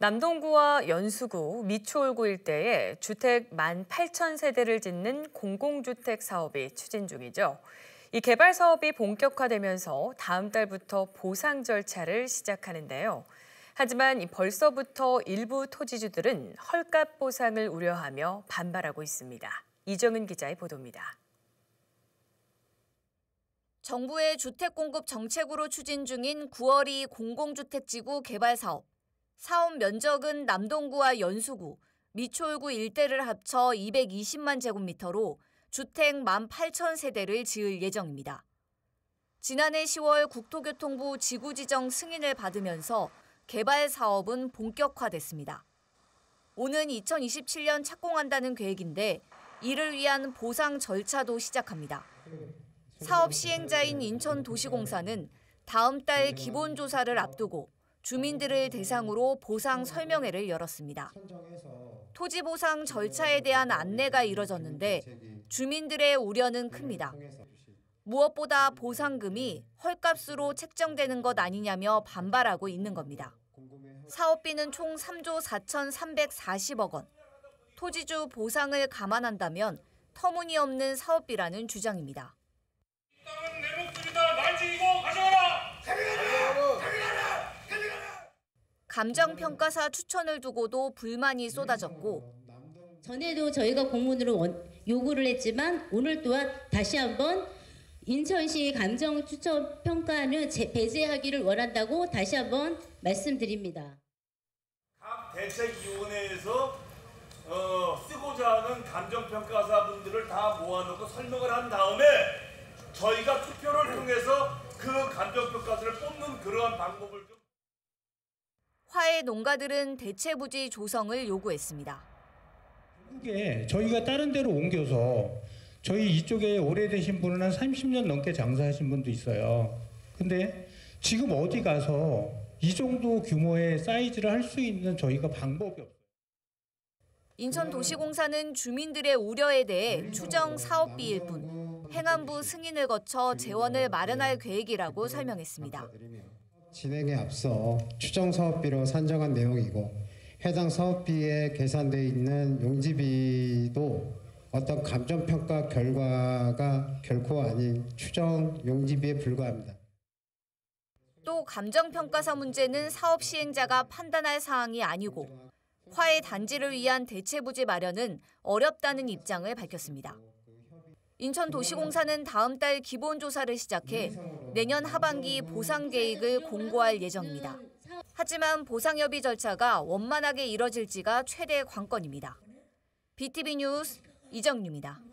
남동구와 연수구, 미추홀구 일대에 주택 1만 8천 세대를 짓는 공공주택 사업이 추진 중이죠. 이 개발 사업이 본격화되면서 다음 달부터 보상 절차를 시작하는데요. 하지만 벌써부터 일부 토지주들은 헐값 보상을 우려하며 반발하고 있습니다. 이정은 기자의 보도입니다. 정부의 주택 공급 정책으로 추진 중인 9월이 공공주택지구 개발 사업. 사업 면적은 남동구와 연수구, 미추홀구 일대를 합쳐 220만 제곱미터로 주택 1만 8천 세대를 지을 예정입니다. 지난해 10월 국토교통부 지구지정 승인을 받으면서 개발 사업은 본격화됐습니다. 오는 2027년 착공한다는 계획인데 이를 위한 보상 절차도 시작합니다. 사업 시행자인 인천도시공사는 다음 달 기본조사를 앞두고 주민들을 대상으로 보상 설명회를 열었습니다. 토지 보상 절차에 대한 안내가 이뤄졌는데 주민들의 우려는 큽니다. 무엇보다 보상금이 헐값으로 책정되는 것 아니냐며 반발하고 있는 겁니다. 사업비는 총 3조 4,340억 원. 토지주 보상을 감안한다면 터무니없는 사업비라는 주장입니다. 감정평가사 추천을 두고도 불만이 쏟아졌고 전에도 저희가 공문으로 원, 요구를 했지만 오늘 또한 다시 한번 인천시 감정 추천 평가는 배제하기를 원한다고 다시 한번 말씀드립니다. 각 대책위원회에서 어, 쓰고자 하는 감정평가사분들을 다 모아놓고 설명을 한 다음에 저희가 투표를 통해서 그 감정평가사를 뽑는 그러한 방법을 좀 화해 농가들은 대체 부지 조성을 요구했습니다. 결국에 저희가 다른 데로 옮겨서 저희 이쪽에 오래되신 분은 한 30년 넘게 장사하신 분도 있어요. 근데 지금 어디 가서 이 정도 규모의 사이즈를 할 수 있는 저희가 방법이 없어요. 인천도시공사는 주민들의 우려에 대해 추정 사업비일 뿐 행안부 승인을 거쳐 재원을 마련할 계획이라고 설명했습니다. 진행에 앞서 추정 사업비로 산정한 내용이고 해당 사업비에 계산돼 있는 용지비도 어떤 감정평가 결과가 결코 아닌 추정 용지비에 불과합니다. 또 감정평가사 문제는 사업 시행자가 판단할 사항이 아니고 화해 단지를 위한 대체 부지 마련은 어렵다는 입장을 밝혔습니다. 인천도시공사는 다음 달 기본조사를 시작해 내년 하반기 보상 계획을 공고할 예정입니다. 하지만 보상협의 절차가 원만하게 이뤄질지가 최대 관건입니다. BTV 뉴스 이정유입니다.